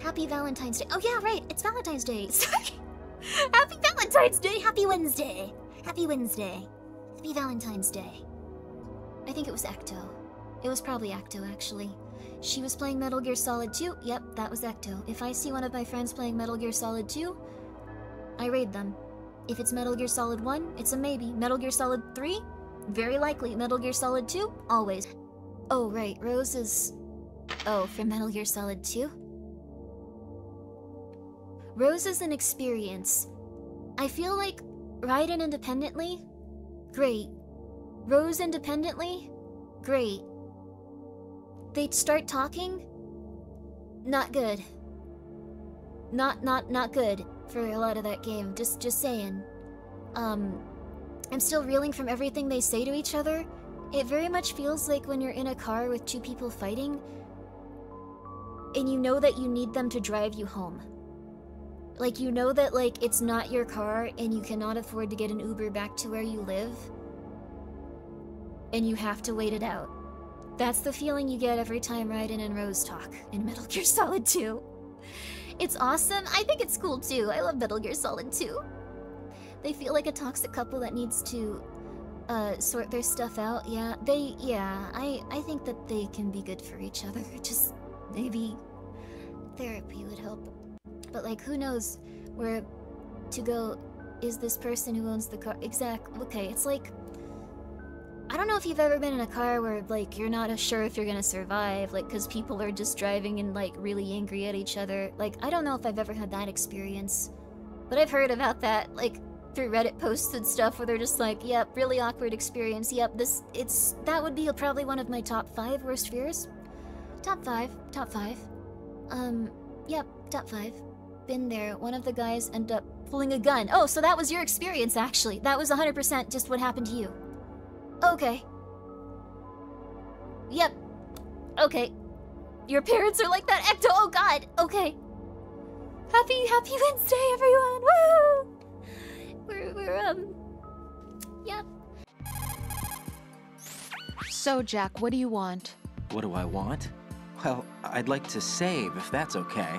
Happy Valentine's Day. Oh yeah, right. It's Valentine's Day. Sorry. Happy Valentine's Day. Happy Wednesday. Happy Wednesday. Happy Valentine's Day. I think it was Ecto. It was probably Ecto actually. She was playing Metal Gear Solid 2. Yep, that was Ecto. If I see one of my friends playing Metal Gear Solid 2, I raid them. If it's Metal Gear Solid 1, it's a maybe. Metal Gear Solid 3, very likely. Metal Gear Solid 2, always. Oh, right, Rose is. Oh, from Metal Gear Solid 2? Rose is an experience. I feel like Raiden independently, great. Rose independently, great. They'd start talking, not good. Not not not good for a lot of that game. Just just saying. Um, I'm still reeling from everything they say to each other. It very much feels like when you're in a car with two people fighting, and you know that you need them to drive you home. Like, you know that, like, it's not your car and you cannot afford to get an Uber back to where you live. And you have to wait it out. That's the feeling you get every time Raiden and Rose talk in Metal Gear Solid 2. It's awesome. I think it's cool too. I love Metal Gear Solid 2. They feel like a toxic couple that needs to uh, sort their stuff out. Yeah, they, yeah, I, I think that they can be good for each other. Just maybe therapy would help. But like, who knows where to go is this person who owns the car? Exact. Okay, it's like I don't know if you've ever been in a car where like you're not sure if you're gonna survive, like because people are just driving and like really angry at each other. Like I don't know if I've ever had that experience, but I've heard about that like through Reddit posts and stuff where they're just like, "Yep, really awkward experience. Yep, this it's that would be probably one of my top five worst fears. Top five, top five. Um, yep, top five. Been there. One of the guys ended up pulling a gun. Oh, so that was your experience actually. That was 100% just what happened to you. Okay. Yep. Okay. Your parents are like that, Ecto. Oh God. Okay. Happy Happy Wednesday, everyone. Woo! We're we're um. Yep. So, Jack, what do you want? What do I want? Well, I'd like to save, if that's okay.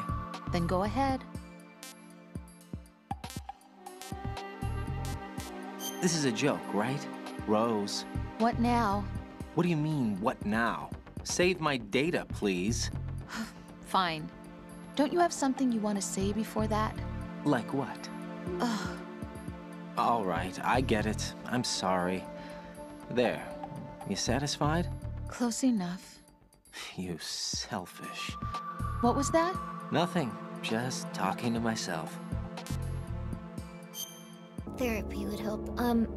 Then go ahead. This is a joke, right? Rose. What now? What do you mean, what now? Save my data, please. Fine. Don't you have something you want to say before that? Like what? Ugh. All right, I get it. I'm sorry. There. You satisfied? Close enough. You selfish. What was that? Nothing. Just talking to myself. Therapy would help. Um,